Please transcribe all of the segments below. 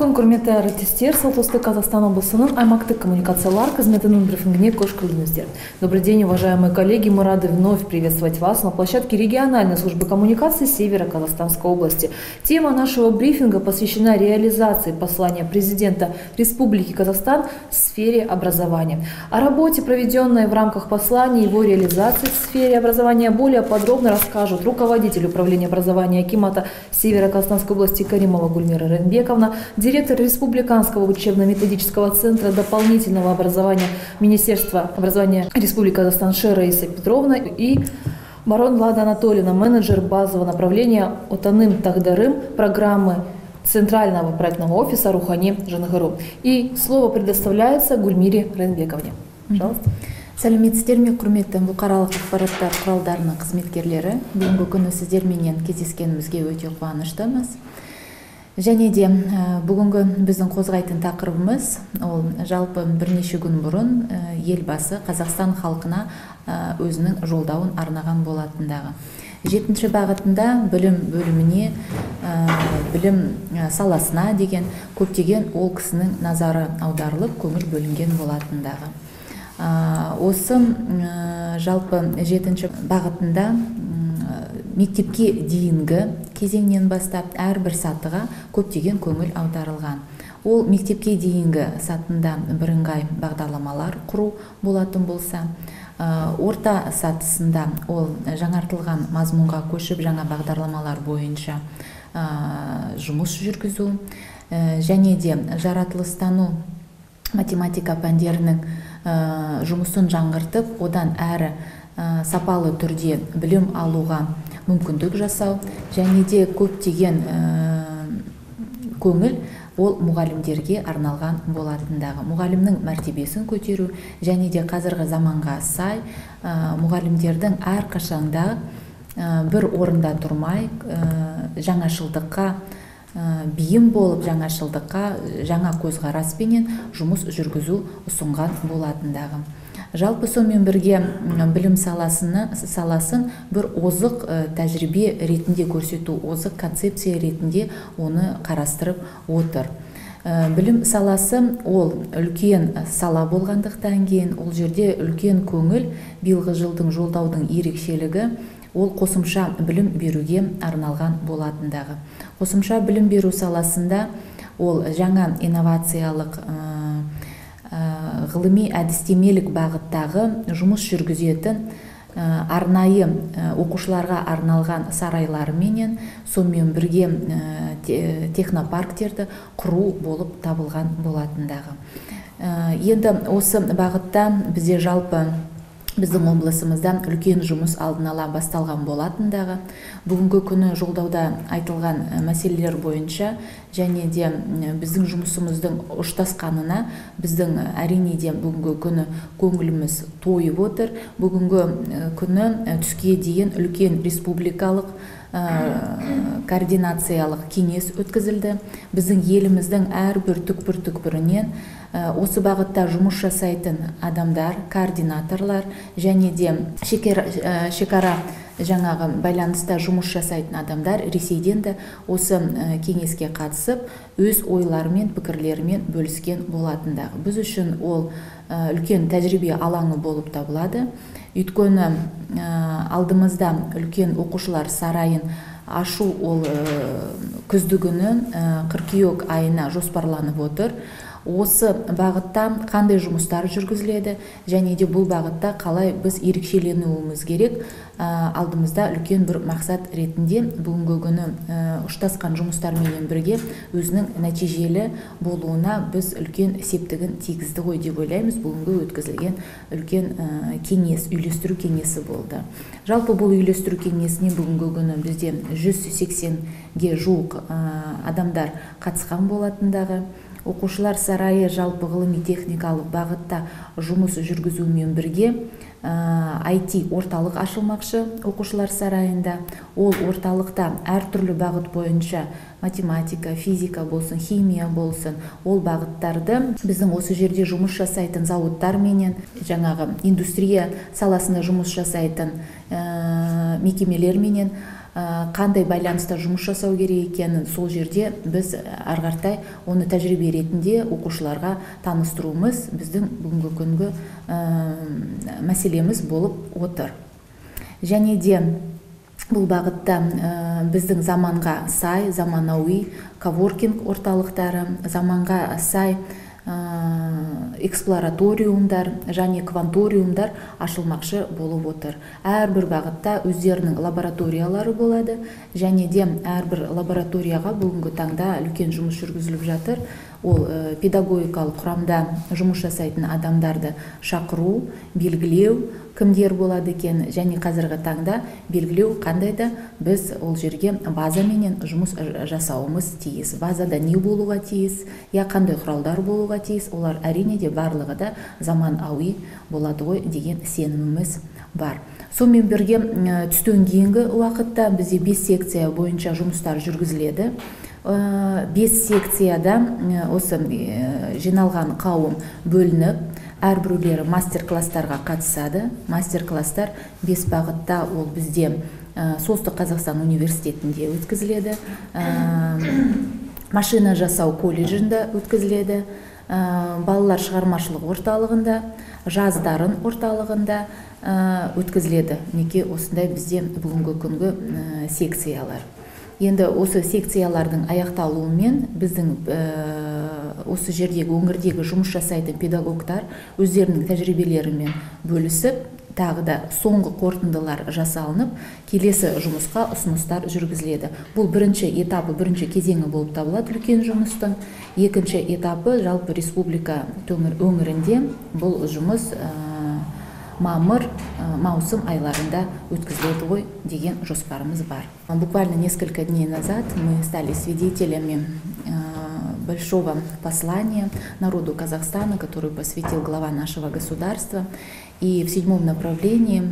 күн құрметті әріптестер солтүстік қазақстан облысының аймақтық коммуникациялар қызметінің брифингіне қош келдіңіздер добрый день уважаемые коллеги мы рады вновь приветствовать вас на площадке региональной службы коммуникации северо-казахстанской области тема нашего брифинга посвящена реализации послания президента республики казахстан в сфере образования о работе проведенной в рамках послания его реализации в сфере образования более подробно расскажут руководитель управления образования акимата северо-казахстанской области каримова гульмира ренбековна директор Республиканского учебно-методического центра дополнительного образования Министерства образования Республики Казахстан Шера Иса Петровна и Барон Влада Анатольевна, менеджер базового направления Отаным Тахдарым программы Центрального проектного офиса Рухани Жангару. И слово предоставляется Гульмире Ренбековне. Пожалуйста. сәлеметсіздер ме құрметті бұқаралық ақпараттар құралдарының қызметкерлері бүгінгі күні сіздерменен кездескенімізге өте қуаныштымыз және де бүгінгі біздің қозғайтын тақырыбымыз ол жалпы бірнеше күн бұрын елбасы қазақстан халқына өзінің жолдауын арнаған болатындағы. Жетінші бағытында білім бөліміне білім саласына деген көптеген ол кісінің назары аударылып көңіл бөлінген болатындағы. Осы жалпы жетінші бағытында мектепке дейінгі кезеңнен бастап әрбір сатыға көптеген көңіл аударылған. Ол мектепке дейінгі сатында бірыңғай бағдарламалар құру болатын болса орта сатысында ол жаңартылған мазмұнға көшіп жаңа бағдарламалар бойынша жұмыс жүргізу және де жаратылыстану математика пәндерінің жұмысын жаңғыртып одан әрі сапалы түрде білім алуға мүмкіндік жасау және де көптеген көңіл ол мұғалімдерге арналған болатындағы. Мұғалімнің мәртебесін көтеру және де қазіргі заманға сай мұғалімдердің әрқашанда бір орында тұрмай жаңашылдыққа бейім болып жаңашылдыққа жаңа көзқараспенен жұмыс жүргізу ұсынған болатындағы. Жалпы сонымен бірге білім саласыны саласын бір озық тәжірибе ретінде көрсету озық концепция ретінде оны қарастырып отыр. Білім саласы ол үлкен сала болғандықтан кейін ол жерде үлкен көңіл биылғы жылдың жолдаудың ерекшелігі ол қосымша білім беруге арналған болатындағы. Қосымша білім беру саласында ол жаңа инновациялық ғылыми әдістемелік бағыттағы жұмыс жүргізетін арнайы оқушыларға арналған сарайлар менен сонымен бірге технопарктерді құру болып табылған болатындағы. Енді осы бағытта бізде жалпы біздің облысымызда үлкен жұмыс алдын ала басталған болатындағы бүгінгі күні жолдауда айтылған мәселелер бойынша және де біздің жұмысымыздың ұштасқанына біздің әрине де бүгінгі күні көңіліміз тойып отыр. Бүгінгі күні түске дейін үлкен республикалық координациялық кеңес өткізілді. Біздің еліміздің әрбір түкпір түкпірінен осы бағытта жұмыс жасайтын адамдар координаторлар және де шекара жаңағы байланыста жұмыс жасайтын адамдар ресейден де осы кеңеске қатысып өз ойларымен пікірлерімен бөліскен болатындағы біз үшін ол үлкен тәжірибе алаңы болып табылады. Өйткені алдымызда үлкен оқушылар сарайын ашу ол күздігүні қыркүйек айына жоспарланып отыр. Осы бағытта қандай жұмыстар жүргізіледі және де бұл бағытта қалай біз ерекшеленуіміз керек алдымызда үлкен бір мақсат ретінде бүгінгі күні ұштасқан жұмыстарменен бірге өзінің нәтижелі болуына біз үлкен септігін тигізді ғой деп ойлаймыз. Бүгінгі өткізілген үлкен кеңес үйлестіру кеңесі болды. Жалпы бұл үйлестіру кеңесіне бүгінгі күні бізде 180-ге жуық адамдар қатысқан болатындағы оқушылар сарайы жалпы ғылыми техникалық бағытта жұмыс жүргізумен бірге IT орталық ашылмақшы оқушылар сарайында. Ол орталықта әртүрлі бағыт бойынша математика физика болсын химия болсын ол бағыттарды біздің осы жерде жұмыс жасайтын зауыттар менен жаңағы индустрия саласында жұмыс жасайтын ә, мекемелер менен қандай байланыста жұмыс жасау керек екенін сол жерде біз ары қаратай оны тәжірибе ретінде оқушыларға таныстыруымыз біздің бүгінгі күнгі мәселеміз болып отыр. Және де бұл бағытта біздің заманға сай заманауи коворкинг орталықтары заманға сай эксплораториумдар және кванториумдар ашылмақшы болып отыр. Әрбір бағытта өздерінің лабораториялары болады және де әрбір лабораторияға бүгінгі таңда үлкен жұмыс жүргізіліп жатыр. Ол педагогикалық құрамда жұмыс жасайтын адамдарды шақыру белгілеу кімдер болады екен? Және қазіргі таңда белгілеу қандай да біз ол жерге базаменен жұмыс жасауымыз тиіс. Базада не болуға тиіс? Я қандай құралдар болуға тиіс? Олар әрине де барлығы да заманауи болады ғой деген сеніміміз бар. Сонымен бірге түстен кейінгі уақытта бізде бес секция бойынша жұмыстар жүргізіледі. Бес секцияда осы жиналған қауым бөлініп әрбіреулері мастер класстарға қатысады. Мастер класстар бес бағытта ол бізде солтүстік қазақстан университетінде өткізіледі. Машина жасау колледжінде өткізіледі. Балалар шығармашылық орталығында жаз дарын орталығында өткізіледі. Мінекей осындай бізде бүгінгі күнгі секциялар. Енді осы секциялардың аяқталуымен біздің осы жердегі өңірдегі жұмыс жасайтын педагогтар өздерінің тәжірибелерімен бөлісіп тағы да соңғы қорытындылар жасалынып келесі жұмысқа ұсыныстар жүргізіледі. Бұл бірінші этапы бірінші кезеңі болып табылады үлкен жұмыстың. Екінші этапы жалпы республика өңірінде бұл жұмыс мамыр маусым айларында өткізіледі ғой деген жоспарымыз бар буквально несколько дней назад мы стали свидетелями большого послания народу Казахстана, который посвятил глава нашего государства. И в седьмом направлении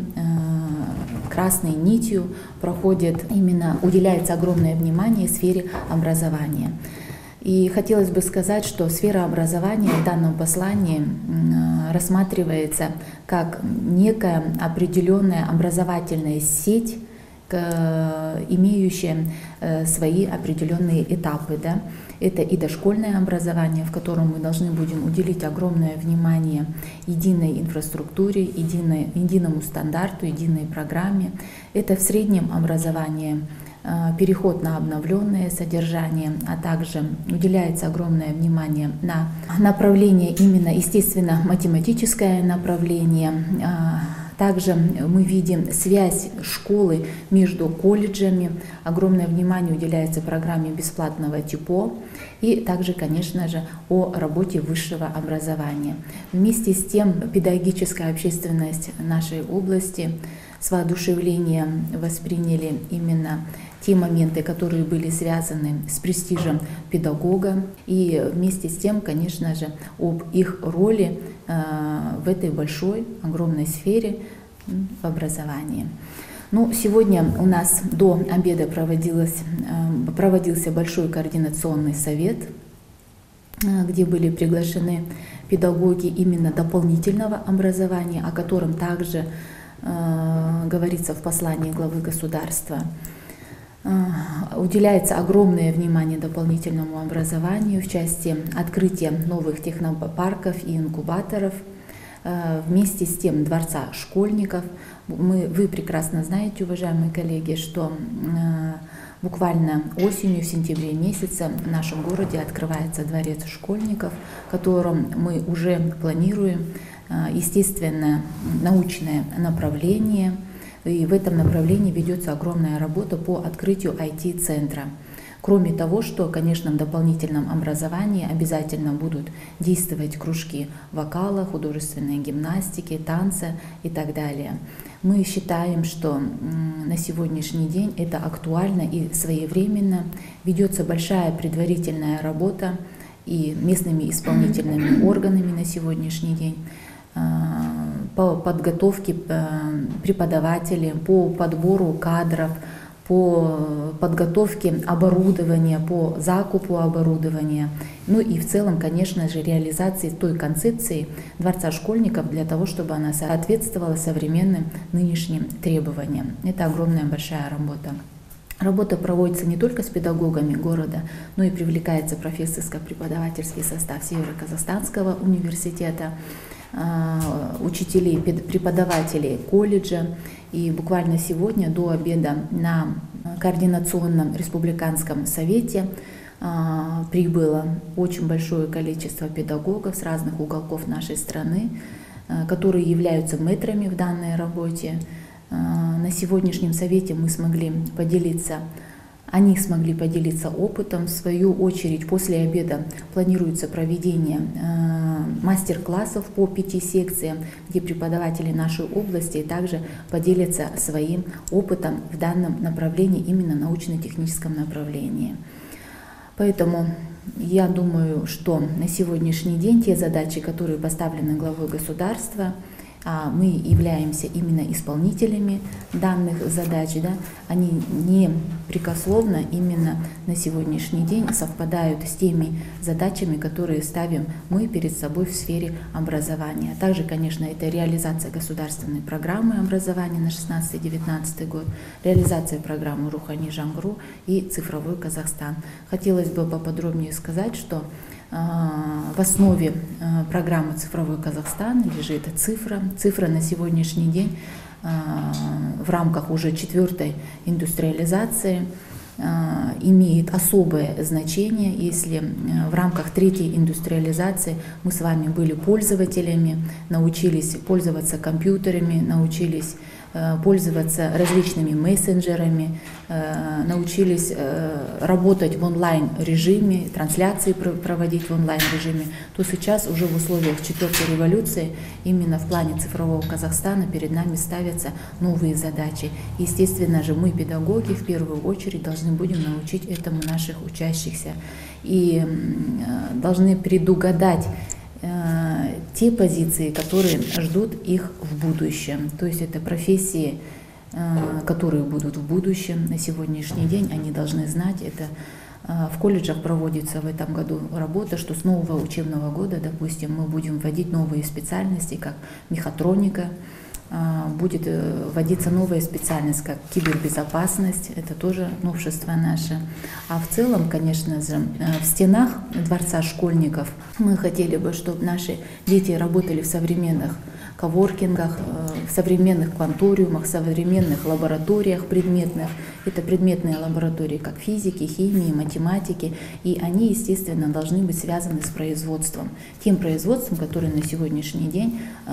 красной нитью проходит именно, уделяется огромное внимание сфере образования. И хотелось бы сказать, что сфера образования в данном послании рассматривается как некая определенная образовательная сеть, имеющая свои определенные этапы. Да? Это и дошкольное образование, в котором мы должны будем уделить огромное внимание единой инфраструктуре, единой, единому стандарту, единой программе. Это в среднем образовании переход на обновленное содержание, а также уделяется огромное внимание на направление именно естественно-математическое направление, также мы видим связь школы между колледжами, огромное внимание уделяется программе бесплатного ТИПО и также, конечно же, о работе высшего образования. Вместе с тем педагогическая общественность нашей области с воодушевлением восприняли именно те моменты, которые были связаны с престижем педагога, и вместе с тем, конечно же, об их роли э, в этой большой, огромной сфере в образовании. Ну, сегодня у нас до обеда проводилось, э, проводился большой координационный совет, э, где были приглашены педагоги именно дополнительного образования, о котором также говорится в послании главы государства. Уделяется огромное внимание дополнительному образованию в части открытия новых технопарков и инкубаторов. Вместе с тем Дворца школьников. Мы, вы прекрасно знаете, уважаемые коллеги, что буквально осенью, в сентябре месяце в нашем городе открывается Дворец школьников, в котором мы уже планируем естественно научное направление – и в этом направлении ведется огромная работа по открытию IT-центра. Кроме того, что, конечно, в дополнительном образовании обязательно будут действовать кружки вокала, художественной гимнастики, танца и так далее. Мы считаем, что на сегодняшний день это актуально и своевременно. Ведется большая предварительная работа и местными исполнительными органами на сегодняшний день по подготовке э, преподавателей, по подбору кадров, по подготовке оборудования, по закупу оборудования, ну и в целом, конечно же, реализации той концепции Дворца школьников для того, чтобы она соответствовала современным нынешним требованиям. Это огромная большая работа. Работа проводится не только с педагогами города, но и привлекается профессорско-преподавательский состав Северо-Казахстанского университета, учителей, преподавателей колледжа. И буквально сегодня до обеда на Координационном республиканском совете а, прибыло очень большое количество педагогов с разных уголков нашей страны, а, которые являются метрами в данной работе. На сегодняшнем совете мы смогли поделиться, они смогли поделиться опытом. В свою очередь, после обеда планируется проведение а, мастер-классов по пяти секциям, где преподаватели нашей области также поделятся своим опытом в данном направлении, именно научно-техническом направлении. Поэтому я думаю, что на сегодняшний день те задачи, которые поставлены главой государства, мы являемся именно исполнителями данных задач, да, они не прикословно именно на сегодняшний день совпадают с теми задачами, которые ставим мы перед собой в сфере образования. Также, конечно, это реализация государственной программы образования на 16-19 год, реализация программы Рухани Жангру и цифровой Казахстан. Хотелось бы поподробнее сказать, что а, в основе а, программы «Цифровой Казахстан» лежит цифра. Цифра на сегодняшний день а, в рамках уже четвертой индустриализации имеет особое значение, если в рамках третьей индустриализации мы с вами были пользователями, научились пользоваться компьютерами, научились пользоваться различными мессенджерами, э, научились э, работать в онлайн-режиме, трансляции проводить в онлайн-режиме, то сейчас уже в условиях четвертой революции именно в плане цифрового Казахстана перед нами ставятся новые задачи. Естественно же, мы, педагоги, в первую очередь должны будем научить этому наших учащихся и должны предугадать Э, те позиции, которые ждут их в будущем. То есть это профессии, э, которые будут в будущем. На сегодняшний день они должны знать это. Э, в колледжах проводится в этом году работа, что с нового учебного года, допустим, мы будем вводить новые специальности, как мехатроника, будет э, вводиться новая специальность, как кибербезопасность, это тоже новшество наше. А в целом, конечно же, э, в стенах Дворца школьников мы хотели бы, чтобы наши дети работали в современных коворкингах, э, в современных кванториумах, в современных лабораториях предметных. Это предметные лаборатории как физики, химии, математики. И они, естественно, должны быть связаны с производством. Тем производством, которое на сегодняшний день э,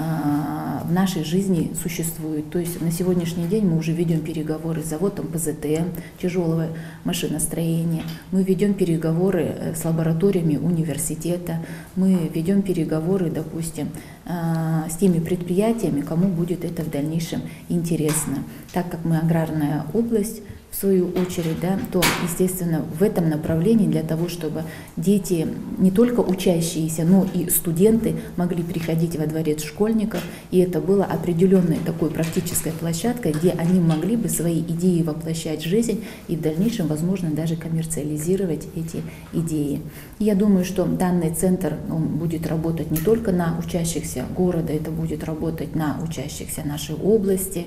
в нашей жизни существует. То есть на сегодняшний день мы уже ведем переговоры с заводом ПЗТ, тяжелого машиностроения. Мы ведем переговоры э, с лабораториями университета. Мы ведем переговоры, допустим, с теми предприятиями, кому будет это в дальнейшем интересно. Так как мы аграрная область, свою очередь, да, то, естественно, в этом направлении для того, чтобы дети, не только учащиеся, но и студенты могли приходить во дворец школьников, и это было определенной такой практической площадкой, где они могли бы свои идеи воплощать в жизнь и в дальнейшем, возможно, даже коммерциализировать эти идеи. Я думаю, что данный центр он будет работать не только на учащихся города, это будет работать на учащихся нашей области,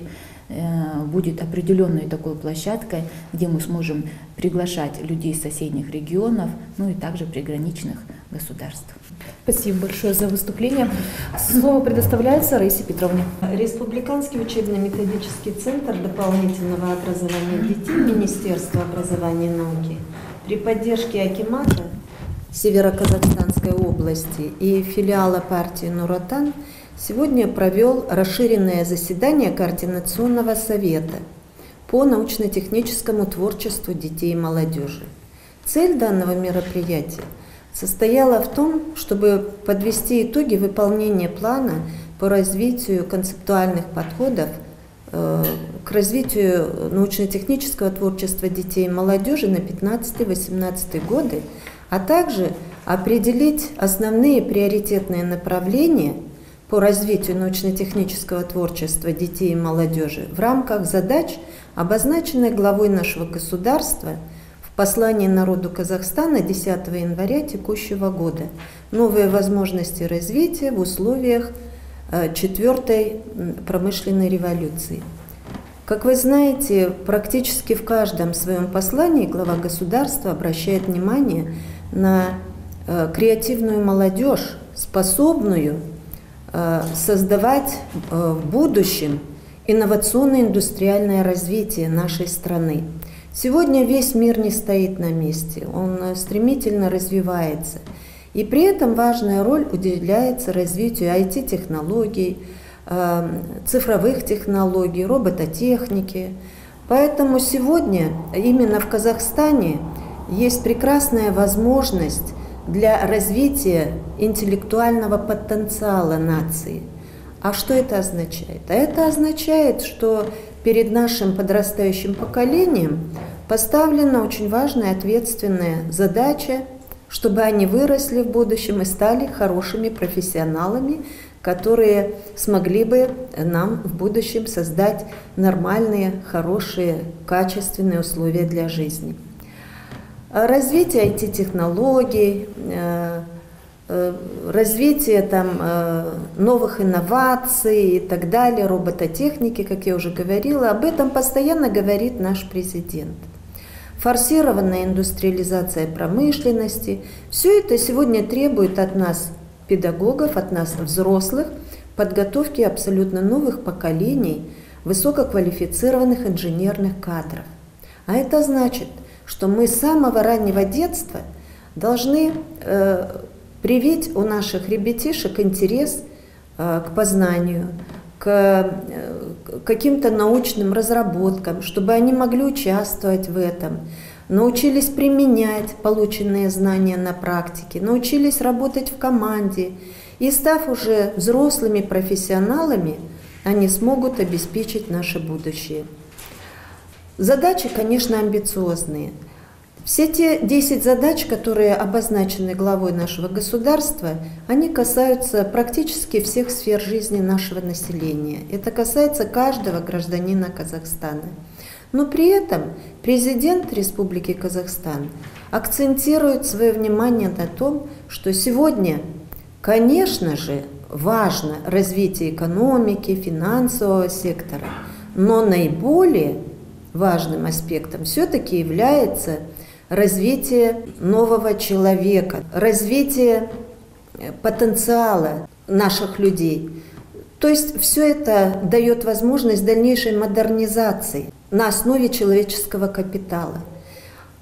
будет определенной такой площадкой, где мы сможем приглашать людей из соседних регионов, ну и также приграничных государств. Спасибо большое за выступление. Слово предоставляется Раисе Петровне. Республиканский учебно-методический центр дополнительного образования детей Министерства образования и науки при поддержке Акимата Северо-Казахстанской области и филиала партии «Нуратан» сегодня провел расширенное заседание Координационного совета по научно-техническому творчеству детей и молодежи. Цель данного мероприятия состояла в том, чтобы подвести итоги выполнения плана по развитию концептуальных подходов э, к развитию научно-технического творчества детей и молодежи на 15-18 годы, а также определить основные приоритетные направления – по развитию научно-технического творчества детей и молодежи в рамках задач, обозначенных главой нашего государства в послании народу Казахстана 10 января текущего года «Новые возможности развития в условиях э, четвертой промышленной революции». Как вы знаете, практически в каждом своем послании глава государства обращает внимание на э, креативную молодежь, способную создавать э, в будущем инновационно-индустриальное развитие нашей страны. Сегодня весь мир не стоит на месте, он э, стремительно развивается. И при этом важная роль уделяется развитию IT-технологий, цифровых технологий, робототехники. Поэтому сегодня именно в Казахстане есть прекрасная возможность для развития интеллектуального потенциала нации. А что это означает? А это означает, что перед нашим подрастающим поколением поставлена очень важная ответственная задача, чтобы они выросли в будущем и стали хорошими профессионалами, которые смогли бы нам в будущем создать нормальные, хорошие, качественные условия для жизни. Развитие IT-технологий, э, э, развитие там, э, новых инноваций и так далее, робототехники, как я уже говорила, об этом постоянно говорит наш президент. Форсированная индустриализация промышленности, все это сегодня требует от нас педагогов, от нас, взрослых, подготовки абсолютно новых поколений высококвалифицированных инженерных кадров. А это значит, что мы с самого раннего детства должны э, привить у наших ребятишек интерес э, к познанию, к э, каким-то научным разработкам, чтобы они могли участвовать в этом, научились применять полученные знания на практике, научились работать в команде. И став уже взрослыми профессионалами, они смогут обеспечить наше будущее. Задачи, конечно, амбициозные. Все те 10 задач, которые обозначены главой нашего государства, они касаются практически всех сфер жизни нашего населения. Это касается каждого гражданина Казахстана. Но при этом президент Республики Казахстан акцентирует свое внимание на том, что сегодня, конечно же, важно развитие экономики, финансового сектора, но наиболее важным аспектом все-таки является развитие нового человека, развитие потенциала наших людей. То есть все это дает возможность дальнейшей модернизации на основе человеческого капитала.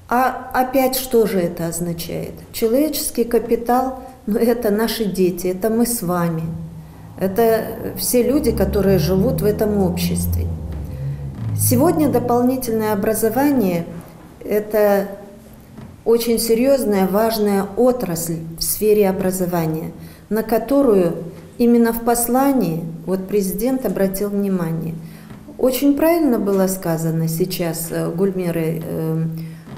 А опять что же это означает? Человеческий капитал, ну это наши дети, это мы с вами. Это все люди, которые живут в этом обществе. Сегодня дополнительное образование – это очень серьезная, важная отрасль в сфере образования, на которую именно в послании вот президент обратил внимание – очень правильно было сказано сейчас э, Гульмирой э,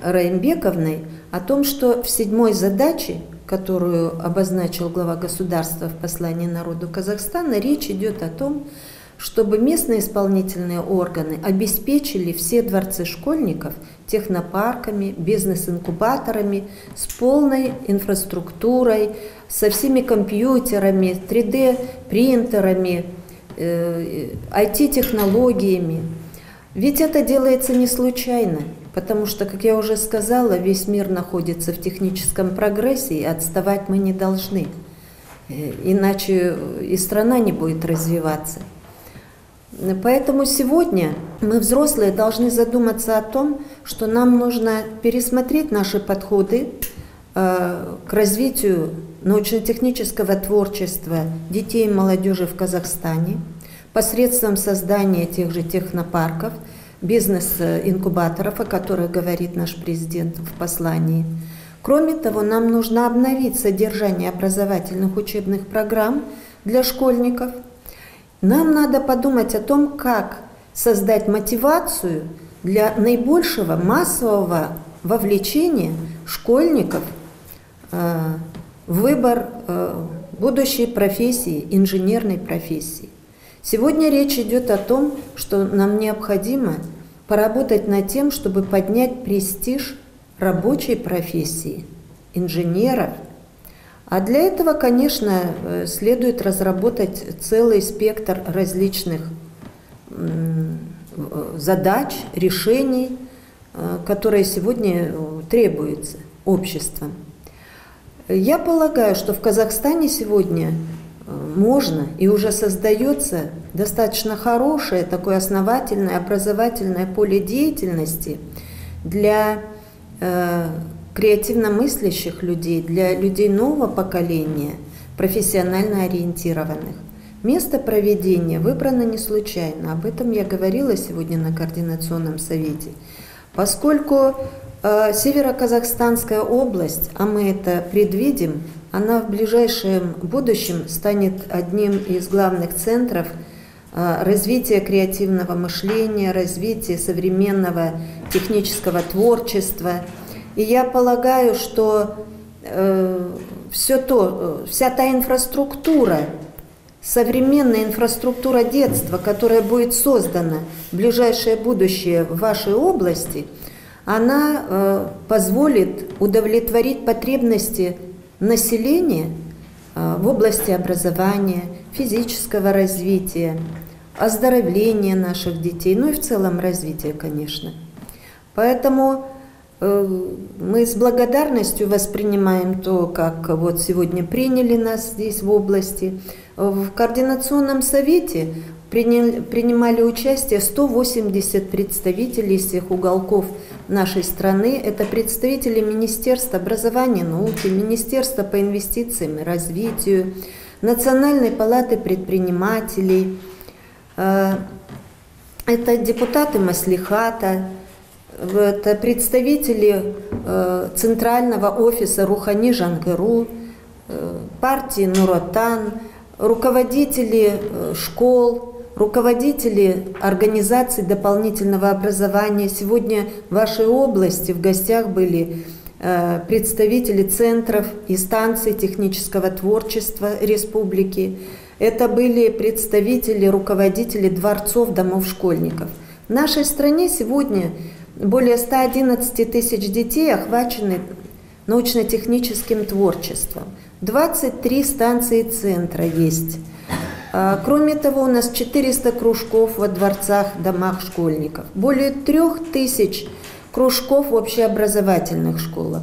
Раимбековной о том, что в седьмой задаче, которую обозначил глава государства в послании народу Казахстана, речь идет о том, чтобы местные исполнительные органы обеспечили все дворцы школьников технопарками, бизнес-инкубаторами, с полной инфраструктурой, со всеми компьютерами, 3D-принтерами, IT-технологиями. Э, Ведь это делается не случайно, потому что, как я уже сказала, весь мир находится в техническом прогрессе, и отставать мы не должны. Э, иначе и страна не будет развиваться. Поэтому сегодня мы, взрослые, должны задуматься о том, что нам нужно пересмотреть наши подходы э, к развитию научно-технического творчества детей и молодежи в Казахстане посредством создания тех же технопарков, бизнес-инкубаторов, о которых говорит наш президент в послании. Кроме того, нам нужно обновить содержание образовательных учебных программ для школьников. Нам надо подумать о том, как создать мотивацию для наибольшего массового вовлечения школьников э, выбор э, будущей профессии, инженерной профессии. Сегодня речь идет о том, что нам необходимо поработать над тем, чтобы поднять престиж рабочей профессии, инженеров. А для этого, конечно, э, следует разработать целый спектр различных задач, решений, которые сегодня требуются обществом. Я полагаю, что в Казахстане сегодня можно и уже создается достаточно хорошее, такое основательное, образовательное поле деятельности для э, креативно мыслящих людей, для людей нового поколения, профессионально ориентированных. Место проведения выбрано не случайно. Об этом я говорила сегодня на Координационном совете. Поскольку э, Северо-Казахстанская область, а мы это предвидим, она в ближайшем будущем станет одним из главных центров э, развития креативного мышления, развития современного технического творчества. И я полагаю, что э, все то, вся та инфраструктура, современная инфраструктура детства, которая будет создана в ближайшее будущее в вашей области, она э, позволит удовлетворить потребности населения э, в области образования, физического развития, оздоровления наших детей, ну и в целом развития, конечно. Поэтому э, мы с благодарностью воспринимаем то, как вот сегодня приняли нас здесь в области. В Координационном совете принимали участие 180 представителей из всех уголков нашей страны. Это представители Министерства образования и науки, Министерства по инвестициям и развитию, Национальной палаты предпринимателей, э, это депутаты Маслихата, это представители э, Центрального офиса Рухани Жанкеру, э, партии Нуротан, руководители школ, руководители организаций дополнительного образования. Сегодня в вашей области в гостях были э, представители центров и станций технического творчества республики. Это были представители, руководители дворцов, домов школьников. В нашей стране сегодня более 111 тысяч детей охвачены научно-техническим творчеством. 23 станции центра есть – а, кроме того, у нас 400 кружков во дворцах, домах школьников, более 3000 кружков в общеобразовательных школах.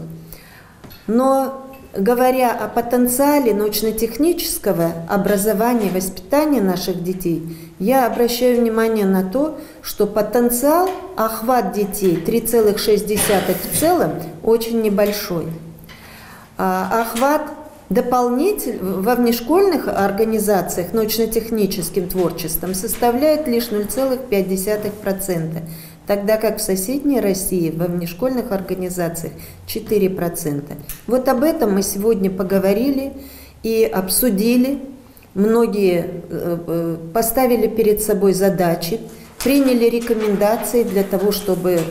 Но говоря о потенциале научно-технического образования и воспитания наших детей, я обращаю внимание на то, что потенциал, охват детей 3,6 в целом очень небольшой. А охват Дополнительно во внешкольных организациях научно-техническим творчеством составляет лишь 0,5%, тогда как в соседней России во внешкольных организациях 4%. Вот об этом мы сегодня поговорили и обсудили. Многие э, э, поставили перед собой задачи, приняли рекомендации для того, чтобы э,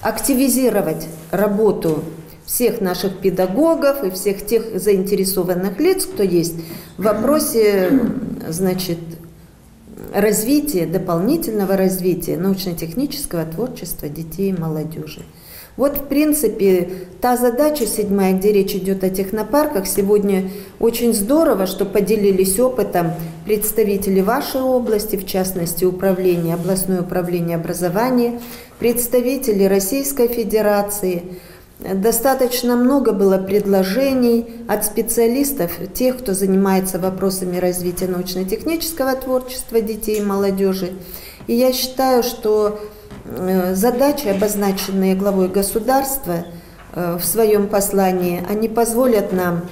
активизировать работу всех наших педагогов и всех тех заинтересованных лиц, кто есть в вопросе, значит, развития, дополнительного развития научно-технического творчества детей и молодежи. Вот, в принципе, та задача седьмая, где речь идет о технопарках, сегодня очень здорово, что поделились опытом представители вашей области, в частности, управления, областное управление образования, представители Российской Федерации – Достаточно много было предложений от специалистов, тех, кто занимается вопросами развития научно-технического творчества детей и молодежи. И я считаю, что э, задачи, обозначенные главой государства э, в своем послании, они позволят нам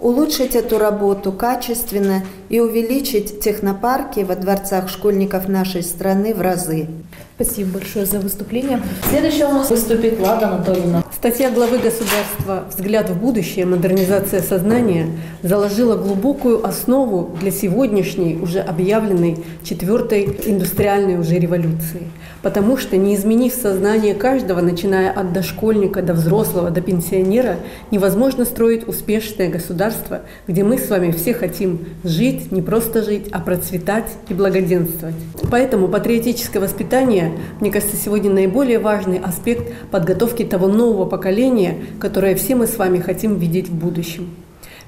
улучшить эту работу качественно и увеличить технопарки во дворцах школьников нашей страны в разы. Спасибо большое за выступление. Следующая у нас выступит Лада Анатольевна. Статья главы государства «Взгляд в будущее. Модернизация сознания» заложила глубокую основу для сегодняшней уже объявленной четвертой индустриальной уже революции. Потому что, не изменив сознание каждого, начиная от дошкольника до взрослого, до пенсионера, невозможно строить успешное государство, где мы с вами все хотим жить, не просто жить, а процветать и благоденствовать. Поэтому патриотическое воспитание мне кажется, сегодня наиболее важный аспект подготовки того нового поколения, которое все мы с вами хотим видеть в будущем.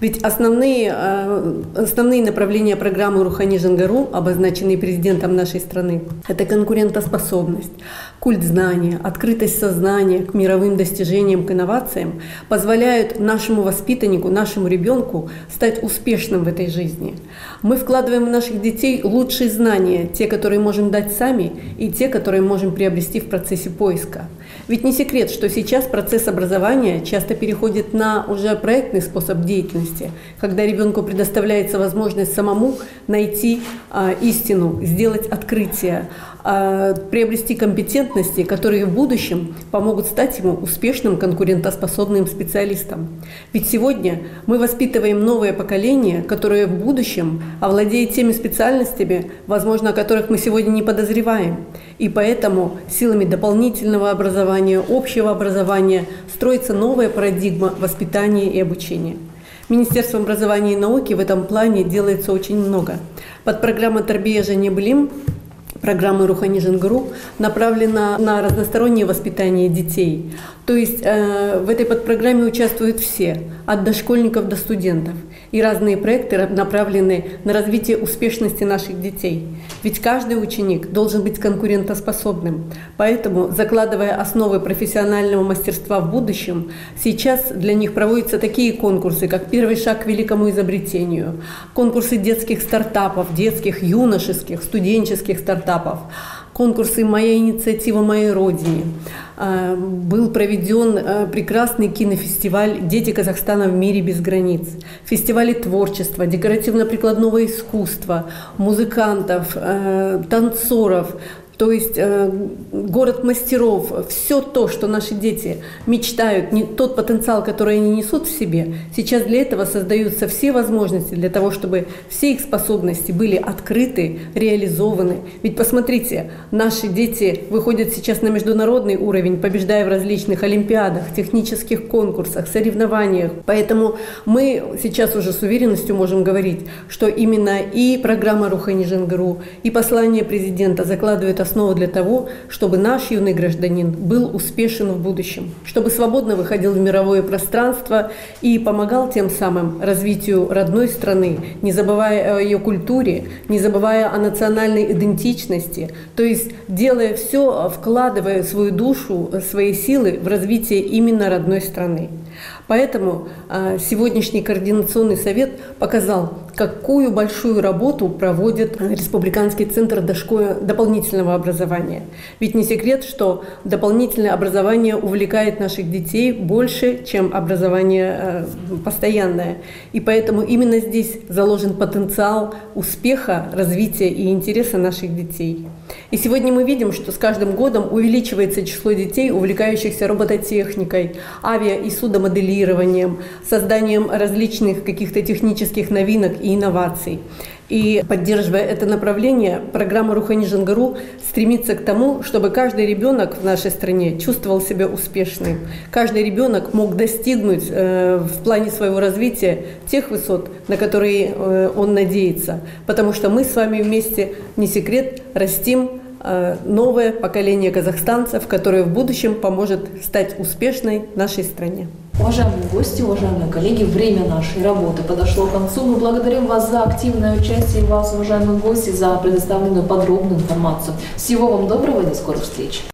Ведь основные, э, основные направления программы Рухани Жангару, обозначенные президентом нашей страны, это конкурентоспособность, культ знания, открытость сознания к мировым достижениям, к инновациям, позволяют нашему воспитаннику, нашему ребенку стать успешным в этой жизни. Мы вкладываем в наших детей лучшие знания, те, которые можем дать сами, и те, которые можем приобрести в процессе поиска. Ведь не секрет, что сейчас процесс образования часто переходит на уже проектный способ деятельности, когда ребенку предоставляется возможность самому найти а, истину, сделать открытие, приобрести компетентности, которые в будущем помогут стать ему успешным конкурентоспособным специалистом. Ведь сегодня мы воспитываем новое поколение, которое в будущем овладеет теми специальностями, возможно, о которых мы сегодня не подозреваем. И поэтому силами дополнительного образования, общего образования строится новая парадигма воспитания и обучения. Министерством образования и науки в этом плане делается очень много. Под программой «Торбия Жене Блим» программы Рухани Женгару направлена на разностороннее воспитание детей. То есть э, в этой подпрограмме участвуют все, от дошкольников до студентов. И разные проекты направлены на развитие успешности наших детей. Ведь каждый ученик должен быть конкурентоспособным. Поэтому, закладывая основы профессионального мастерства в будущем, сейчас для них проводятся такие конкурсы, как «Первый шаг к великому изобретению», конкурсы детских стартапов, детских, юношеских, студенческих стартапов, конкурсы «Моя инициатива моей родине». А, был проведен а, прекрасный кинофестиваль «Дети Казахстана в мире без границ», фестивали творчества, декоративно-прикладного искусства, музыкантов, а, танцоров, то есть э, город мастеров, все то, что наши дети мечтают, не, тот потенциал, который они несут в себе, сейчас для этого создаются все возможности для того, чтобы все их способности были открыты, реализованы. Ведь посмотрите, наши дети выходят сейчас на международный уровень, побеждая в различных олимпиадах, технических конкурсах, соревнованиях. Поэтому мы сейчас уже с уверенностью можем говорить, что именно и программа Рухани Женгару, и послание президента закладывают основа для того, чтобы наш юный гражданин был успешен в будущем, чтобы свободно выходил в мировое пространство и помогал тем самым развитию родной страны, не забывая о ее культуре, не забывая о национальной идентичности, то есть делая все, вкладывая свою душу, свои силы в развитие именно родной страны. Поэтому а, сегодняшний координационный совет показал, какую большую работу проводит Республиканский центр дополнительного образования. Ведь не секрет, что дополнительное образование увлекает наших детей больше, чем образование а, постоянное. И поэтому именно здесь заложен потенциал успеха, развития и интереса наших детей. И сегодня мы видим, что с каждым годом увеличивается число детей, увлекающихся робототехникой, авиа- и судомоделированием, созданием различных каких-то технических новинок и инноваций. И поддерживая это направление, программа Рухани Жангару стремится к тому, чтобы каждый ребенок в нашей стране чувствовал себя успешным. Каждый ребенок мог достигнуть э, в плане своего развития тех высот, на которые э, он надеется. Потому что мы с вами вместе, не секрет, растим Э, новое поколение казахстанцев, которое в будущем поможет стать успешной нашей стране. Уважаемые гости, уважаемые коллеги, время нашей работы подошло к концу. Мы благодарим вас за активное участие и вас, уважаемые гости, за предоставленную подробную информацию. Всего вам доброго и до скорых встреч.